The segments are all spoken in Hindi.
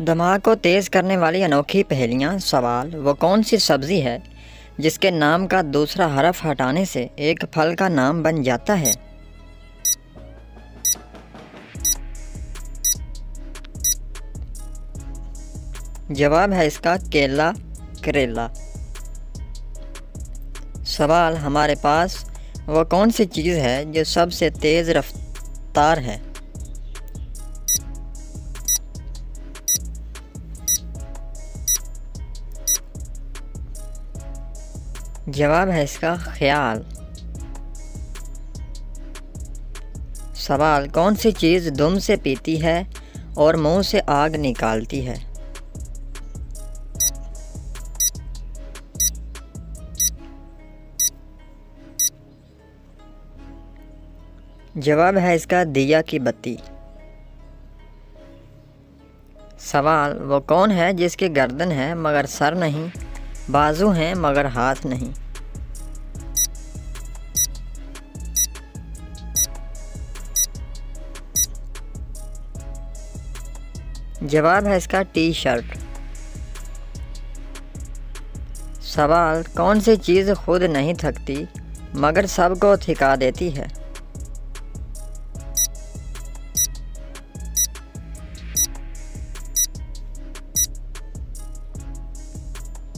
दिमाग को तेज़ करने वाली अनोखी पहेलियाँ, सवाल, वो कौन सी सब्ज़ी है, जिसके नाम का दूसरा हरफ हटाने से एक फल का नाम बन जाता है? जवाब है इसका केला करेला। सवाल हमारे पास, वो कौन सी चीज़ है जो सबसे तेज़ रफ्तार है? जवाब है इसका ख्याल। सवाल, कौन सी चीज़ दुम से पीती है और मुँह से आग निकालती है? जवाब है इसका दिया की बत्ती। सवाल, वो कौन है जिसकी गर्दन है मगर सर नहीं? बाजू हैं, मगर हाथ नहीं। जवाब है इसका टी शर्ट सवाल, कौन सी चीज़ खुद नहीं थकती, मगर सबको थिका देती है?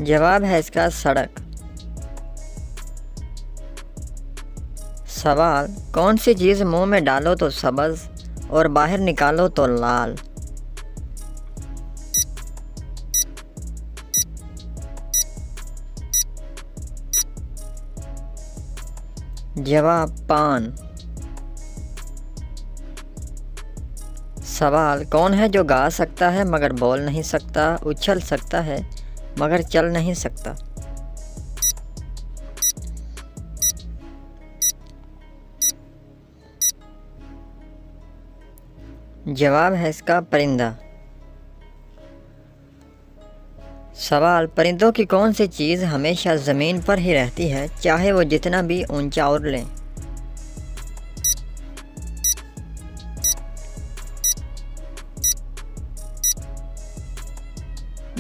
जवाब है इसका सड़क। सवाल, कौन सी चीज़ मुँह में डालो तो सब्ज़ और बाहर निकालो तो लाल? जवाब, पान। सवाल, कौन है जो गा सकता है मगर बोल नहीं सकता, उछल सकता है? मगर चल नहीं सकता। जवाब है इसका परिंदा। सवाल, परिंदों की कौन सी चीज़ हमेशा ज़मीन पर ही रहती है, चाहे वो जितना भी ऊँचा उड़ लें?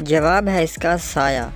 जवाब है इसका साया।